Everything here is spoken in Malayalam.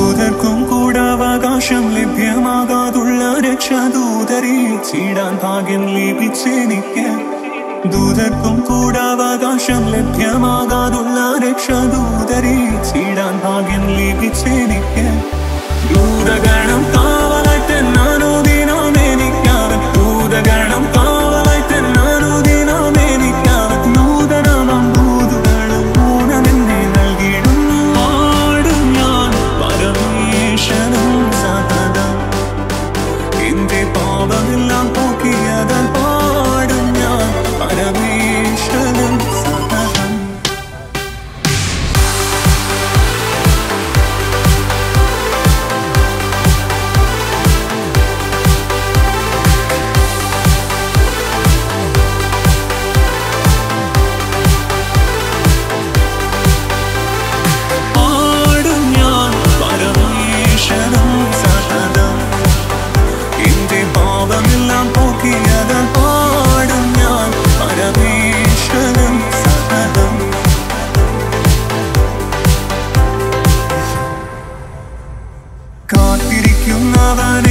ദൂതർക്കും കൂടാവകാശം ലഭ്യമാകാതുള്ള രക്ഷാദൂതരെ ചീടാൻ ഭാഗ്യം ലഭിച്ചെനിക്ക് ദൂതർക്കും കൂടാവകാശം ലഭ്യമാകാതുള്ള രക്ഷാദൂത of an